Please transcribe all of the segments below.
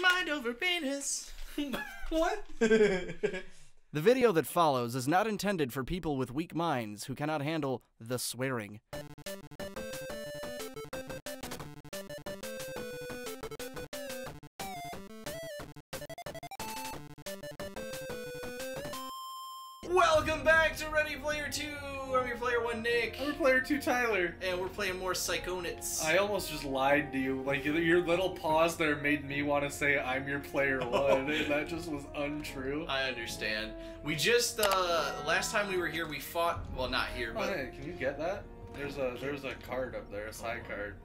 Mind over penis. What? The video that follows is not intended for people with weak minds who cannot handle the swearing. Two, Tyler. and we're playing more Psychonauts. I almost just lied to you. Like your little pause there made me want to say I'm your player one, and that just was untrue. I understand. We just uh last time we were here, we fought. Well, not here, Oh, but hey, can you get that? There's a there's a card up there, a side card.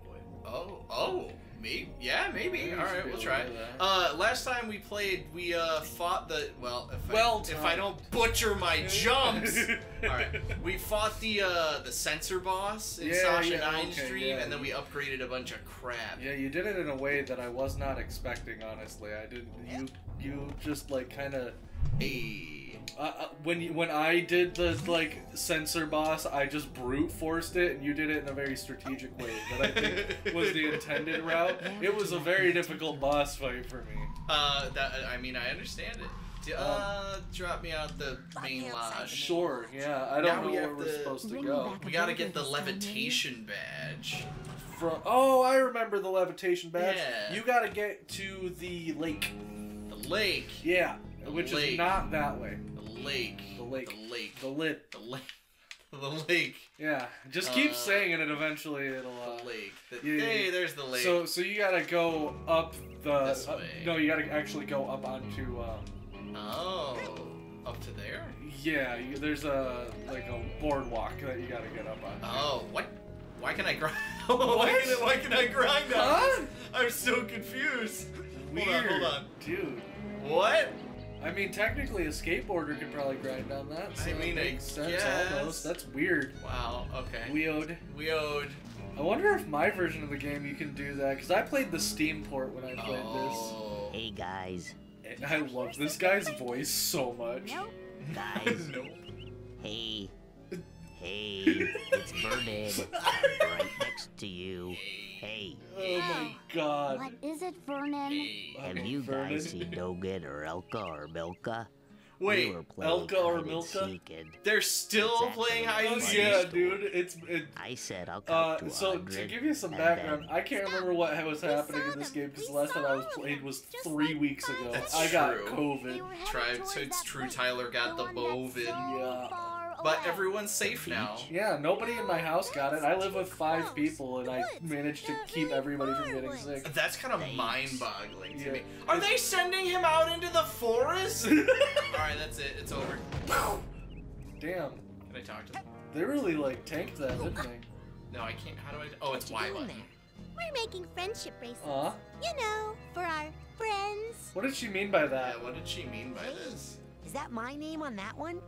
oh, oh, maybe, yeah, maybe. Yeah, you All should right, be we'll try. to do that. Uh, last time we played, we uh fought the well. If Well I, if I don't butcher my jumps. All right, we fought the uh the censor boss in Yeah, Sasha yeah, Nein's okay, dream, yeah. and then we upgraded a bunch of crap. Yeah, you did it in a way that I was not expecting. Honestly, I didn't. You you just like kind of. Hey. Uh, uh, when you, when I did the like censor boss, I just brute forced it, and you did it in a very strategic way that I think was the intended route. It was a very difficult boss fight for me. Uh, that I mean, I understand it. D- Um, Uh, drop me out the main lodge. Sure, yeah, I don't we know have where we're to- supposed to go. We gotta get the levitation badge. From oh, I remember the levitation badge. Yeah. You gotta get to the lake. The lake. Yeah, The which lake. is not that way. The lake. The lake. The lake. The lid. The lake. The lake. Yeah, just keep Uh, saying it, and eventually it'll. Uh, The lake. The, hey, there's the lake. So so you gotta go up the. This uh, way. no, you gotta actually go up onto. Um, oh, up to there. yeah, you, there's a like a boardwalk that you gotta get up on. Oh, what? Why can I grind? why, can I, why can I grind Huh? I'm so confused. Weird, Hold on, hold on. dude. What? I mean, technically, a skateboarder could probably grind on that. So I mean, it I makes sense guess. almost. That's weird. Wow. Okay. Weird. we owed. I wonder if my version of the game you can do that because I played the Steam port when I played Oh. Hey guys. And I love this guy's voice so much. nope. Guys, nope. hey, hey, it's Vernon. Right next to you. Hey, Oh my god. What is it, Vernon? Hey. have you Vernon. guys seen Dogen or Elka or Milka? Wait, we were playing Elka or Milka? and they're still playing actually hide and seek. yeah, dude. It's it, I said I'll count Uh, to so to give you some background, then- I can't remember what was happening in this game because the last time I was played was three weeks ago. I got COVID. Try, so it's true. Tyler got the Bovid. Yeah. But everyone's safe now. Yeah, nobody in my house got it. I live with five people and I managed to keep everybody from getting sick. That's kind of mind-boggling to Yeah. me. Are they sending him out into the forest? All right, that's it. It's over. Damn, Can I talk to them? they really like tanked that, didn't they? No, I can't. How do I? Oh, it's What Y button. We're making friendship bracelets. Aw, You know, for our friends. what did she mean by Yeah, that? what did she mean by this? Is that my name on that one?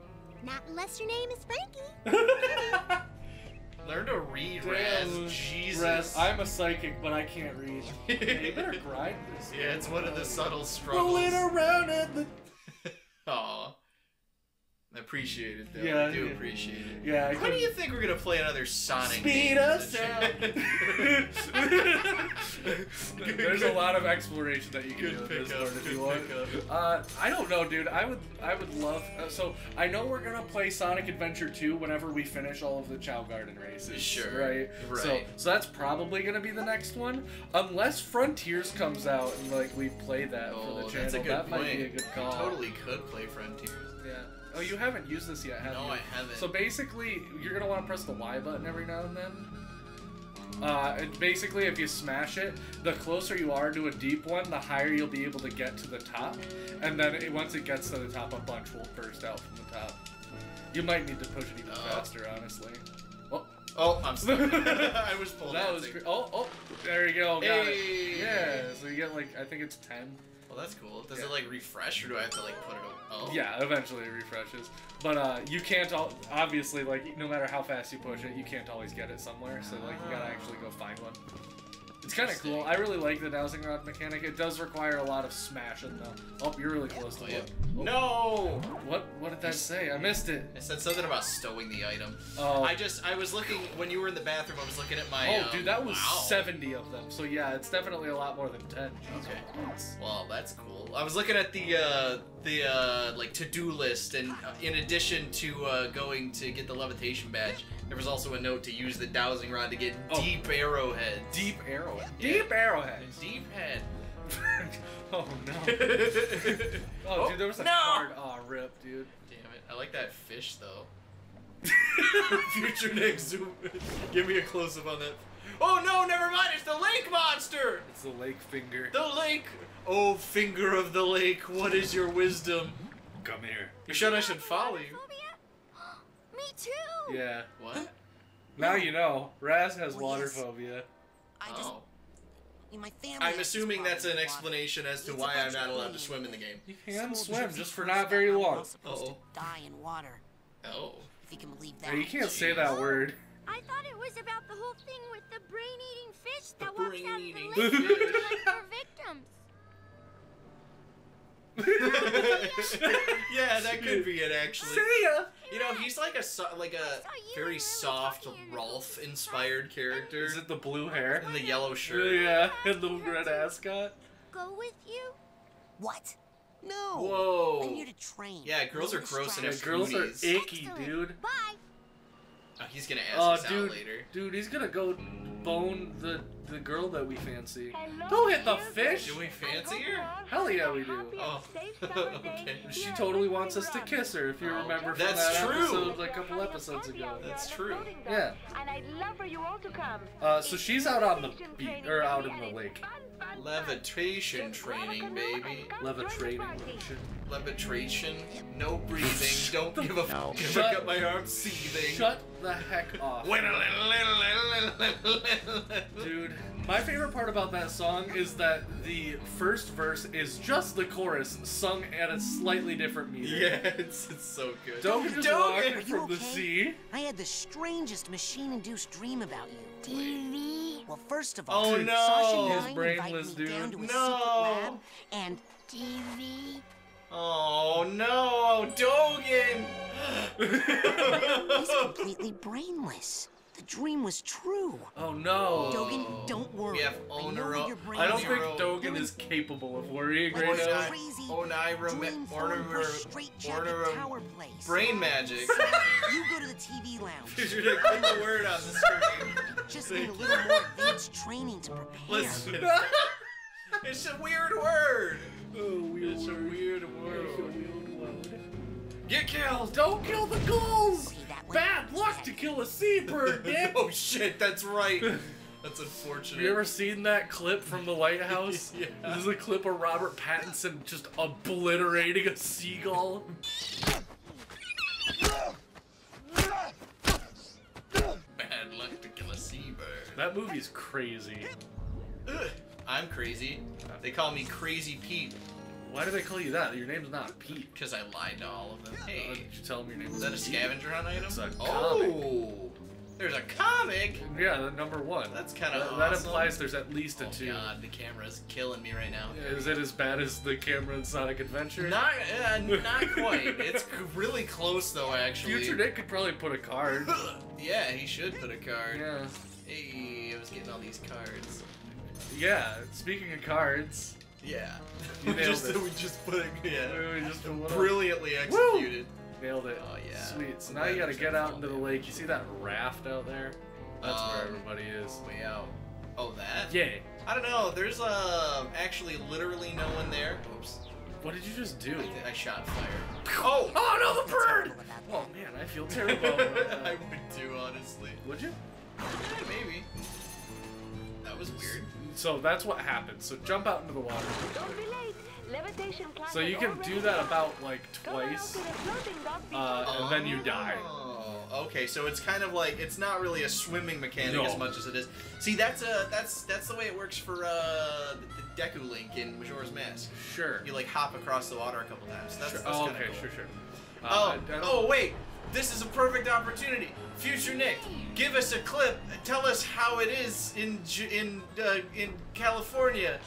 Not unless your name is Frankie. Learn to read, Damn, Raz. Jesus. Raz, I'm a psychic, but I can't read. Yeah, you better grind this. Yeah, it's one of the subtle struggles. Rolling around at the. Aw. Appreciate it, though. Yeah, I do yeah. appreciate it. Yeah, How do you think we're gonna play another Sonic Speed us Good- There's a lot of exploration that you can Good do pickup, part if you want. Uh, I don't know, dude. I would, I would love. Uh, so I know we're gonna play Sonic Adventure 2 whenever we finish all of the Chao Garden races. Sure, Right. So, right. so so that's probably gonna be the next one, unless Frontiers comes out and like we play that for Oh, the channel. that's a good that point. might be a good call. I totally could play Frontiers. Yeah. Oh, you haven't used this yet, have No, you? I haven't. So basically, you're gonna want to press the Y button every now and then. Uh, basically, if you smash it, the closer you are to a deep one, the higher you'll be able to get to the top. And then it, once it gets to the top, a bunch will burst out from the top. You might need to push it even Oh. faster, honestly. Oh, Oh, I'm stuck. I was pulling that was. Oh, oh, there you go. Got Hey. it. Yeah, so you get like I think it's ten. That's cool. Does Yeah. it like refresh, or do I have to like put it? Oh. Yeah, eventually it refreshes. But uh, you can't al- obviously like no matter how fast you push it, you can't always get it somewhere. So like you gotta actually go find one. It's kind of cool. I really like the dowsing rod mechanic. It does require a lot of smashing though. Oh, you're really close to Oh, it. Oh, No! What? What did that say? I missed it. I said something about stowing the item. Oh. I just, I was looking, when you were in the bathroom, I was looking at my. Oh, um, dude, that was wow. 70 of them. So yeah, it's definitely a lot more than 10. Jeez, Okay. that's- Well, that's cool. I was looking at the uh, the uh, like to-do list, and uh, in addition to uh, going to get the levitation badge, there was also a note to use the dowsing rod to get Oh. deep arrowheads. Deep arrowhead. Yeah. Deep arrowhead. Deep head. oh no. Damn Oh, dude, there was a oh, no! card. Oh, rip, dude. Damn it! I like that fish though. Future Nick, zoom. Give me a close up on that. Oh no! Never mind. It's the lake monster. It's the lake finger. The lake. Oh, finger of the lake, what is your wisdom? Come here. You should I should follow you. Phobia? Me too. Yeah. What? Now you know. Raz has Well, water yes. phobia. I just, Oh. my family. I'm assuming that's an problem with water. explanation as to It's why I'm not allowed to swim in the game. You can This swim, just for not very long. I'm supposed to Uh-oh. Die in water, Oh. if you can believe Yeah, that. you can't say that oh. word. I thought it was about the whole thing with the brain-eating fish The that walks out of the lake fish. to collect their victims. yeah, that could be it actually. ya! You know, he's like a so- like a very soft Rolf inspired character Is it the blue hair? in the yellow shirt. Yeah, and the red ascot. Go with you? What? No. Whoa. I'm here to train. Yeah, girls are gross and Yeah, girls are icky, dude. Bye. Oh, he's gonna ask Oh, us dude, out later. dude, he's gonna go bone the the girl that we fancy. Hello, Don't hit the children. fish. Do we fancy her? Hell yeah, we do. Oh, and safe summer day okay. She totally wants us to kiss her. If you I remember from That's that true. episode, like a couple episodes ago. That's true. Yeah. And I'd love for you all to come. Uh, so she's out on the beach or out in the lake. Levitation Just grab a training, baby. and come join the Levitrating. party. Levitation. No breathing. Don't give a f- No. I've Shut- got my arm seething. Shut the heck off. Dude, my favorite part about that song is that the first verse is just the chorus sung at a slightly different meter. Yeah, it's, it's so good. Dogen just Dogen! walking Are you the okay? sea. I had the strangest machine-induced dream about you. TV. Well, first of all, Oh, no. Sasha His Nein brainless invited me down dude. to a No. secret lab, and TV. Oh no, oh, Dogen! he's completely brainless. The dream was true. Oh no. Dogen, don't worry. We have I know owner. what your brain I don't think Zero. Dogen is capable of worrying Like right now. crazy oh, Onira, dream Order, farm push straight jacket Order, tower place. brain magic. You go to the TV lounge. Did you put the word on the screen? Just need a little more advanced training to prepare. Listen. It's a weird word. Oh, weird It's a word. weird word. Get killed. Don't kill the gulls! See that one? Bad luck to kill a seabird, Nick! Oh shit, that's right. That's unfortunate. Have you ever seen that clip from the lighthouse? Yeah. This is a clip of Robert Pattinson just obliterating a seagull. Bad luck to kill a seabird. That movie's crazy. I'm crazy. They call me Crazy Pete Why do they call you that? Your name's not Pete. because I lied to all of them. Hey, did you tell them your name is that a scavenger hunt item? It's a oh, there's a comic. Yeah, the number one. That's kinda that, that implies there's at least a Oh two. god, the camera's killing me right now. Is it as bad as the camera in Sonic Adventure? Not, uh, not quite. It's really close though, actually. Future Nick could probably put a card. yeah, he should put a card. yeah. Hey, I was getting all these cards. Yeah. Speaking of cards, Yeah. We just it. we just put it. Yeah. we just put one up. Brilliantly executed. Nailed it. Oh, yeah. Sweet. So I'm now you gotta get out into the lake. You see that raft out there? That's where Um, everybody is. Way out. Oh, that? Yeah. I don't know. There's um actually literally no one there. Oops. What did you just do? I, I shot fire. Oh! Oh no, the bird! all. Oh man, I feel terrible. I that. would too, honestly. Would you? Yeah, maybe. That was weird. So that's what happened. So jump out into the water. So you can do that begun. about like Come on out twice. to the floating dock Uh, before- and then you die. Oh, okay. So it's kind of like it's not really a swimming mechanic No. as much as it is. See, that's a that's that's the way it works for uh, the, the Deku Link in Majora's Mask. Sure. You like hop across the water a couple times. That's, sure. that's Oh, kinda okay, cool. sure, sure. Uh, Oh, I- I don't- oh wait. this is a perfect opportunity. Future Nick, give us a clip. Tell us how it is in in uh, in California.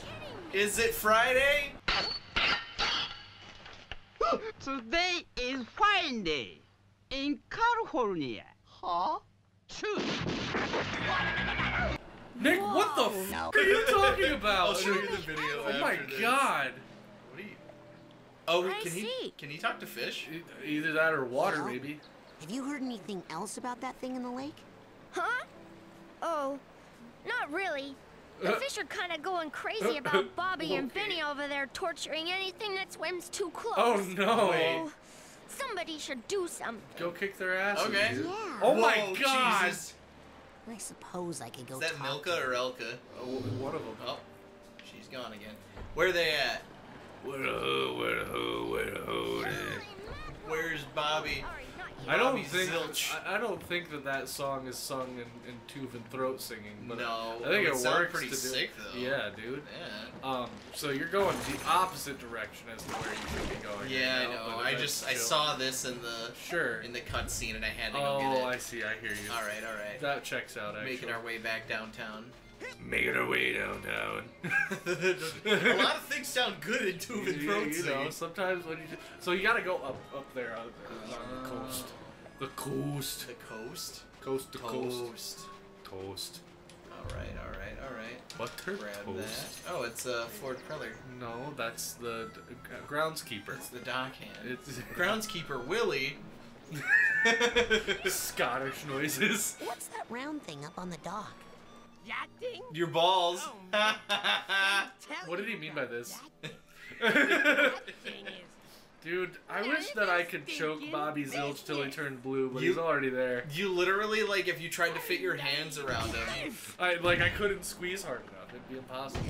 Is it Friday? Today is Friday in California. Huh? True. Nick, what the f- are you talking about? I'll show you the video. Oh my this. god. What are you? Oh, I can he can he talk to fish? Either that or water, Well, maybe. Have you heard anything else about that thing in the lake? Huh? Oh, not really. The fish are kind of going crazy about Bobby and Okay. Vinny over there torturing anything that swims too close. Oh no. Wait. Oh, somebody should do something. Go kick their ass. Okay. Yeah. Oh my Whoa, god. Jesus. I suppose I could go Is that talk Milka or Elka? Oh, one of them. Oh, she's gone again. Where are they at? Where who, where who, where who? Where's Bobby? Sorry, not yet. I don't think Zilch. I, I don't think that that song is sung in, in Tuvan throat singing, but No, I think it it, works pretty to do- sick, though. Yeah, dude. Yeah. Um, so you're going the opposite direction as to where you should be going. Yeah, I right now, know. I just I saw this in the Sure. in the cutscene and I had to go Oh, get I see. I hear you. All right, all right. That checks out. Actually. Making our way back downtown. Making our way downtown. a lot of things sound good in Tuvan you, Throat you know, sometimes when you ju- so you gotta go up up there on, on the coast, the coast, The coast. coast to coast, Toast. toast, All right, all right, all right. butter Grab toast. that. Oh, it's uh, Ford Cruller. No, that's the d- g- groundskeeper. It's the dockhand. It's Groundskeeper Willie. Scottish noises. What's that round thing up on the dock? That thing? Your balls. Tell What did he mean by this? That thing is Dude, I wish that I could choke Bobby Zilch till he turned blue, but You- he's already there. you literally like if you tried to fit your hands around him. I like I couldn't squeeze hard enough. It'd be impossible.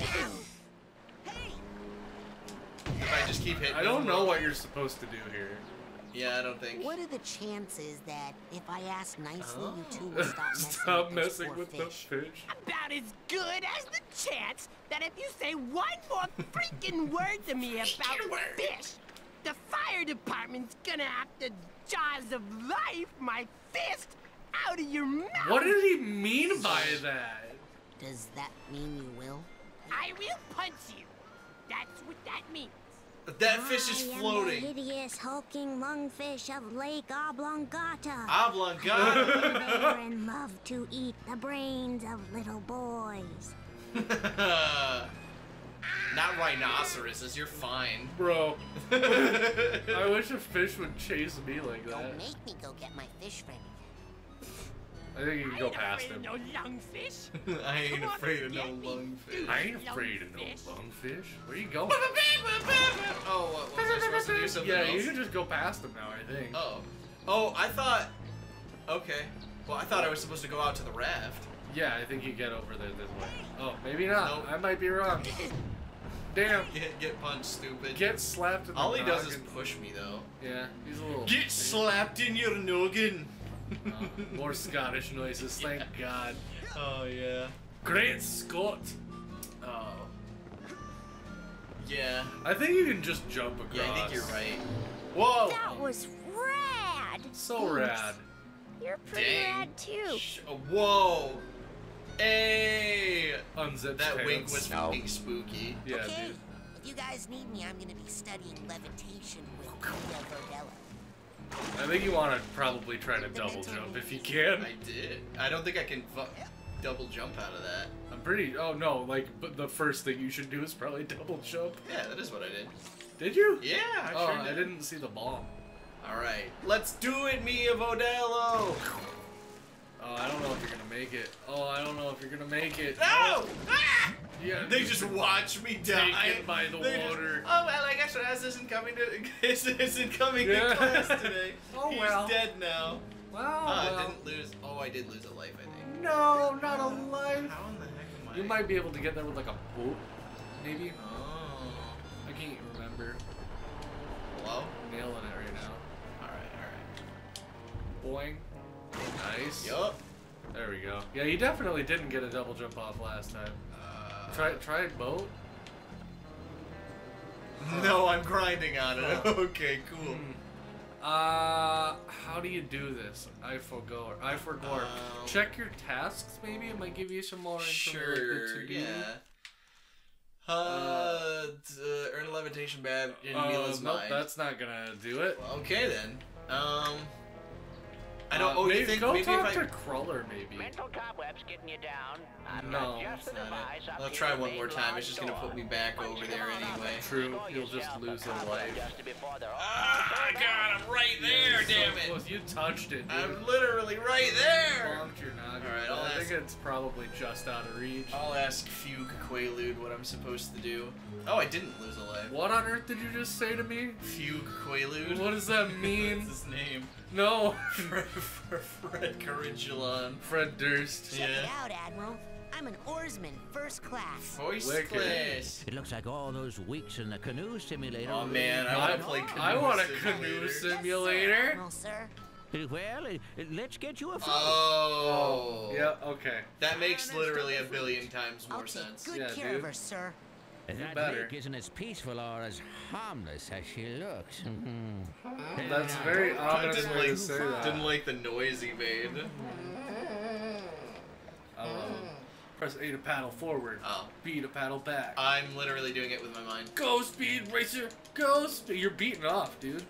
If I just keep hitting. I don't know what you're supposed to do here. Yeah, I don't think. What are the chances that if I ask nicely, you two will oh. stop messing Stop with messing poor with the fish? fish. about as good as the chance that if you say one more freaking word to me about fish, the fire department's gonna have to jaws of life my fist out of your mouth. What did he mean by that? Does that mean you will? I will punch you. That's what that means. That fish is I am floating. the hideous hulking lungfish of Lake Oblongata. Oblongata. there and love to eat the brains of little boys. Not rhinoceroses. You're fine. Bro, I wish a fish would chase me like that. Don't make me go get my fish friend. I think you can go past him. No lungfish. I ain't afraid of no get me. lungfish. I ain't afraid of no Lungfish. lungfish. Where you going? Oh, what, was I supposed to do something Yeah, else? you can just go past him now, I think. Oh. Oh, I thought. Okay. Well, I thought I was supposed to go out to the raft. Yeah, I think you get over there this way. Oh, maybe not. Nope. I might be wrong. Damn. Get get punched, stupid. Get slapped in the All he does is push me, though. Yeah, he's a little. Get slapped in your noggin. Oh, more Scottish noises, thank God. Oh yeah. Great Scott! Oh. Yeah. I think you can just jump across. Yeah, I think you're right. Whoa. That was rad. So rad. You're pretty Dang. rad too. Sh- uh, Whoa. Hey. Unzip That wink pants. was fucking spooky. Yeah, okay. dude. If you guys need me, I'm gonna be studying levitation with oh, Maria Verdella. I think you want to probably try to double jump if you can. I did. I don't think I can double jump out of that. I'm pretty. Oh no, like, but the first thing you should do is probably double jump. Yeah, that is what I did. Did you? Yeah, I Oh, sure I did. didn't see the bomb. All right, let's do it, me Milla Vodello. Oh, I don't know if you're gonna make it. Oh, I don't know if you're gonna make it. No! Ah! Yeah. They just watch me die. Taken by the They just- water. oh well, I guess Raz isn't coming to isn't coming Yeah. to class today. Oh, He's well. dead now. Well, Oh, I well. didn't lose. Oh, I did lose a life, I think. No, not a life. How in the heck am I? You might be able to get there with like a boat, maybe. Oh. I can't remember. Hello. I'm nailing it right now. All right, all Boing. Nice. Yup. There we go. Yeah, you definitely didn't get a double jump off last time. Uh, Try try boat. No, I'm grinding on it. Okay, cool. Hmm. Uh, how do you do this? I forgot. I forgot. Um, Check your tasks, maybe. It might give you some more information. Sure, to do. yeah. Uh, uh, earn a levitation badge in Uh, Milla's nope, that's not gonna do it. Okay then. Um, I don't. Uh, oh, maybe, you think go maybe talk if I? to Cruller, maybe. Mental cobwebs getting you down. I'm No, not just That's a not device. it. I'll try one more time. It's just gonna put me back Once over there anyway. True, score you'll just lose a cobweb life. duster before they're all Ah, turned God, I'm right there. Damn So it! close. You touched it, dude. I'm literally right there. Bonked your noggin. Alright, I'll I think ask- it's probably just out of reach. I'll ask Fugue Quaalude what I'm supposed to do. Oh, I didn't lose a life. What on earth did you just say to me? Fugue Quaalude. What does that mean? That's his name. No. Fred, Fred Corrigulon. Fred Durst. Check it out, Admiral. I'm an oarsman, first class. Voice Wicked. class. It looks like all those weeks in the canoe simulator. Oh man, I want to play canoe I want a canoe simulator. simulator. Admiral, sir. Well, let's get you a oh. phone. Oh. Yeah, okay. That makes literally a billion times more I'll more take sense. good Yeah, care dude. of her, sir. That better. lake isn't as peaceful or as harmless as she looks. That's a very I ominous didn't way to like, say that. didn't like the noise he made. Um, press A to paddle forward. Oh. B to paddle back. I'm literally doing it with my mind. Go speed racer. Go speed. You're beating off, dude.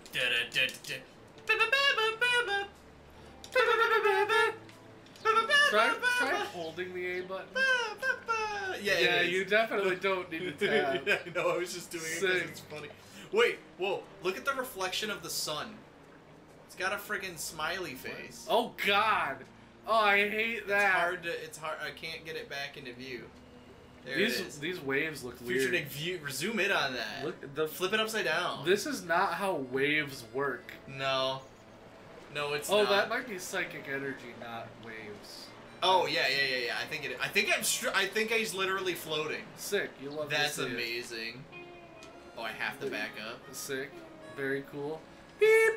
Try, try holding the A button. Yeah, it Yeah, you definitely don't need to tap. yeah, I know. I was just doing it because it's funny. Wait, whoa! Look at the reflection of the sun. It's got a friggin' smiley face. Oh God. Oh, I hate that. It's hard to. It's hard. I can't get it back into view. There these it is. these waves look Future weird. Nick, view. Zoom in on that. Look the Flip it upside down. This is not how waves work. No. No, it's oh, not. that might be psychic energy, not waves. Oh yeah, yeah, yeah, yeah. I think it. I think I'm. Str- I think he's literally floating. Sick. You love to That's see it. amazing. Oh, I have to back up. Sick. Very cool. Beep.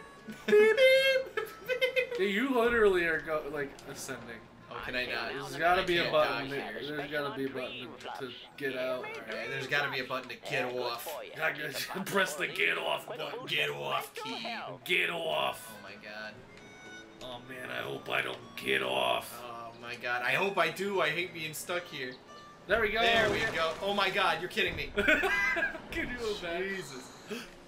Beep. Beep. Yeah, you literally are go like ascending. Oh, can I not? There's gotta I be a button. dodge There. here. There's gotta be a button to get out. Alright, there's gotta be a button to get off. I guess- Press the get off button. Get off key. Get off. Oh my god. Oh man, I hope I don't get off. Oh my god. I hope I do. I hate being stuck here. There we go. There we go. Oh my god, you're kidding me. Can you imagine? Jesus.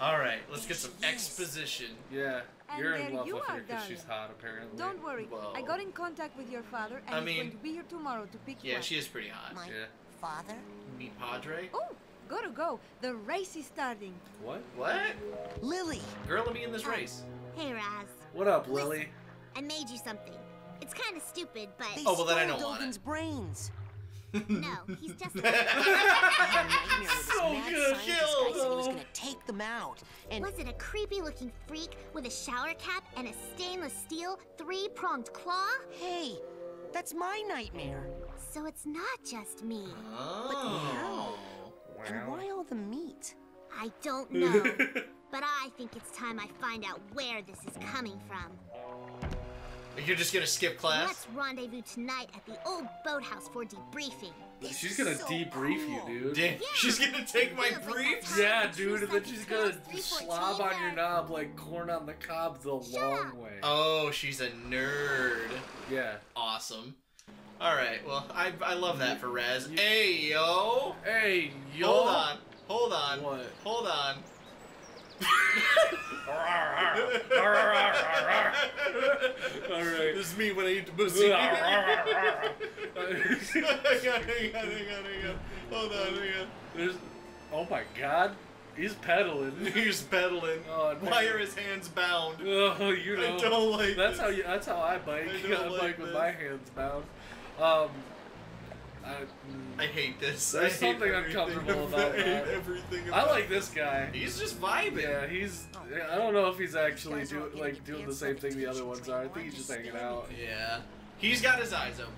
Alright, let's get some exposition. Yeah, And you're in there love you with her are, because she's hot, apparently. Don't worry. Whoa. I got in contact with your father, and I he's going to be here tomorrow to pick you up. Yeah, she is pretty hot. My Yeah. father? Meet Padre? Oh, gotta go. The race is starting. What? What? Lili! Girl, let me in this race. Hey, Raz. What up, Lili? I made you something. It's kind of stupid, but They Oh, well, then I don't want Dogen's brains. no, he's just. A nightmare with this So good. scientist guy he was gonna take them out. And Was it a creepy looking freak with a shower cap and a stainless steel three pronged claw? hey, that's my nightmare. So it's not just me. Oh. Wow. And why all the meat? I don't know. but I think it's time I find out where this is coming from. You're just gonna skip class? Let's rendezvous tonight at the old boathouse for debriefing. This She's gonna so debrief cool. you, dude. Damn, she's gonna take my Feels like brief? Yeah, dude, and then she's gonna slob on your knob like corn on the cob the long way. Oh, she's a nerd. Yeah. Awesome. Alright, well, I, I love that for Raz. Hey, yo! Hey, yo. Hold on. Hold on. What? Hold on. Alright. This is me when I eat the pussy. hang on, hang on, hang on, hang on. Hold on, hang on. There's, oh my god, he's pedaling. He's pedaling. Oh. Why are his hands bound? Oh, you know. I don't like That's this. how you. That's how I bike. I I, don't like bike with this. my hands bound. Um, I, mm, I hate this. There's I something uncomfortable about, about I hate that. everything I like this guy. He's just vibing. Yeah, he's. I don't know if he's actually guys do, like doing the same thing the other ones are. I think he's just hanging out. Yeah. He's got his eyes open.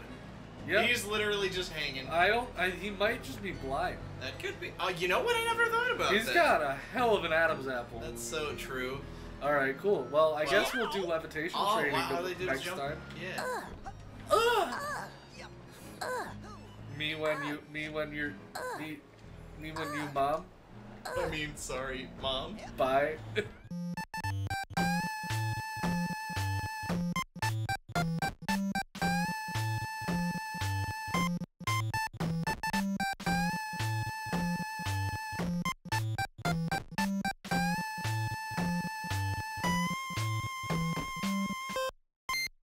Yeah. He's literally just hanging. I don't. I, he might just be blind. That could be. Oh, you know what? I never thought about He's that. got a hell of an Adam's apple. That's so true. All right, cool. Well, I Well- guess we'll do levitation Oh, training wow, the they did next jump. time. Me when you. Me when you're. Me. Me when you mom. I mean, sorry, mom. Bye.